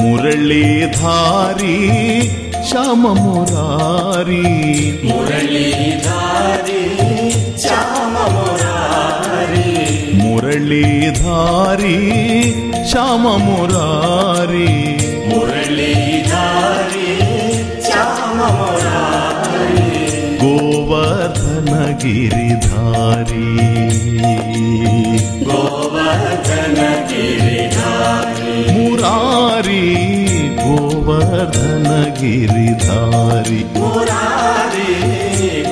మురళీధారి శ్యామమురారి మురళీధారి శ్యామమురారి మురళీధారి శ్యామమురారి మురళీధారి శ్యామమురారి గోవర్ధన గిరిధారి गिरि धारी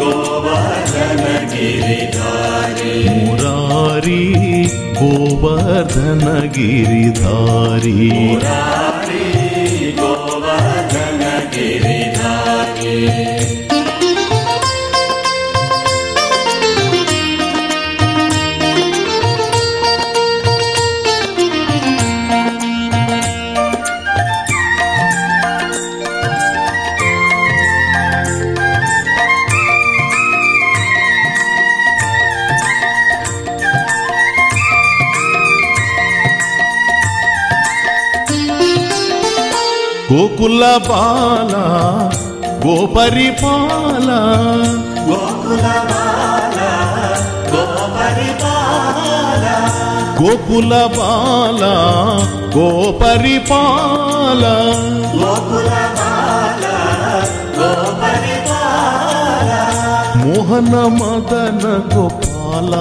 गोवर्धनगिरि धारी मरारी गोवर्धनगिरि धारी గోకుల బాల గోపరిపాల గోకుల బాల గోపరిపాల గోకుల బాల గోపరిపాల గోకుల బాల గోపరిపాల మోహన మదన గోపాల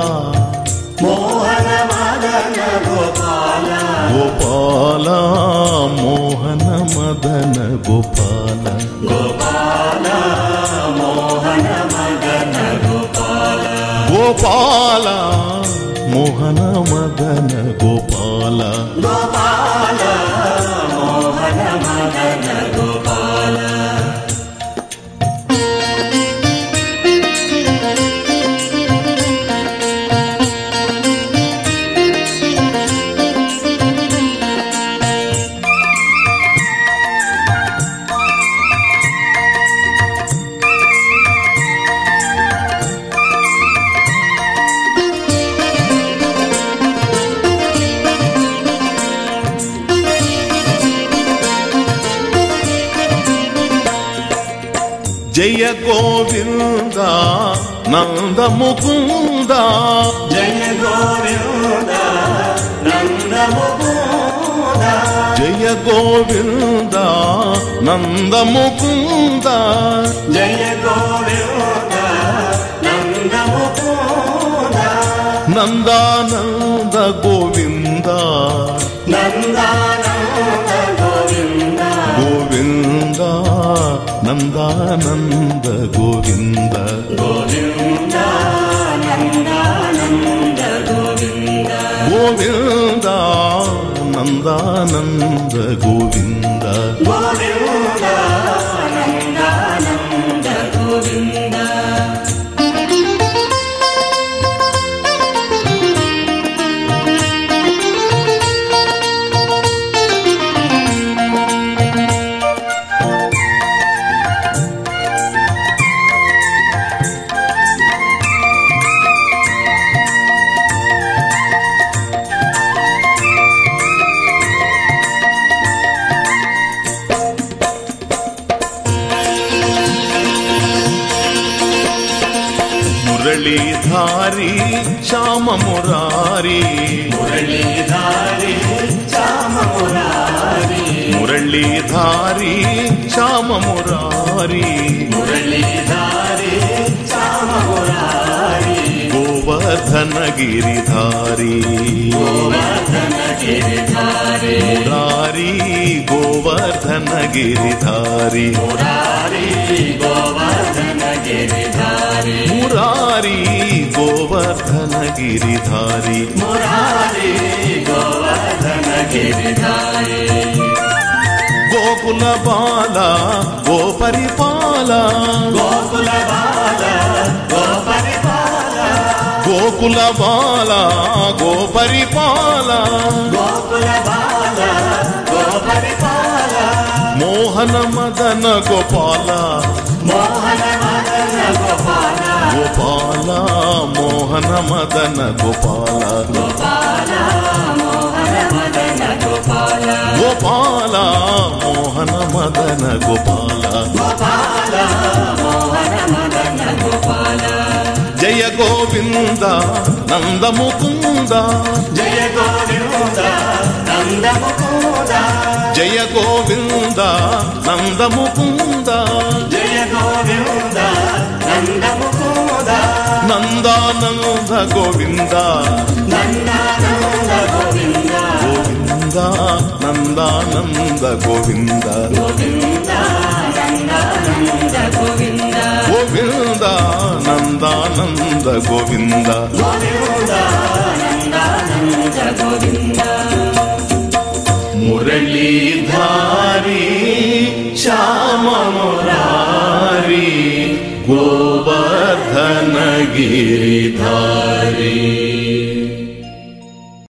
మోహన మదన గోపాల గోపాల మోహన मदन गोपाल गोपाल मोहन मदन गोपाल गोपाल मोहन मदन गोपाल गोपाल జయ గోవింద నంద ముకుంద జయ గోవింద నంద ముకుంద జయ గోవింద నంద ముకుంద జయ గోవింద నంద ముకుంద నందానంద గోవింద. నందానంద നന്ദാനന്ദ ഗോവിന്ദ ഗോവിന്ദ നന്ദാനന്ദ ഗോവിന്ദ ഗോവിന്ദ നന്ദാനന്ദ ഗോവിന്ദ ഗോവിന്ദ మురళీధారి శ్యామ మురారి మురళీధారి శ్యామ మురారి మురళీధారి గోవర్ధన గిరిధారి గోవర్ధన గిరిధారి మురారి గోవర్ధన గిరిధారి మురారి గోవర్ధన గిరిధారి मुरारी। मुरारी गोवर्धन गिरिधारी मुरारी गोवर्धन गिरिधारी गोकुल बाला गो परिपाला गोकुल गोकुल बाला गो परिपाला गोकुल बाला गो परिपाला मोहन मदन गोपाला। मोहन मदन గోపాల మోహన మదన గోపాల. గోపాల మోహన మదన గోపాల. జయ గోవింద నంద ముకుంద జయ గోవింద జయ గోవింద నంద గోవింద. గోవింద గోవింద నందానంద గోవింద. గోవింద నందానంద గోవింద. గోవింద నందానంద గోవింద గోవింద